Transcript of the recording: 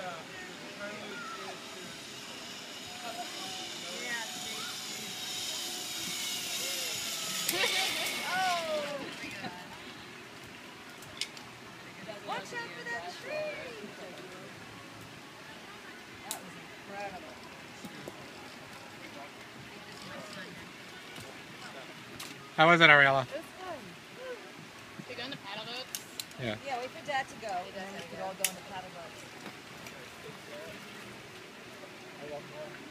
ASAP. Apparently it's the issue. Watch out for that tree! That was incredible. How was it, Ariella? It was fun. They go in the paddle boats. Yeah. Yeah, wait for Dad to go, then we could all go on the paddle boat.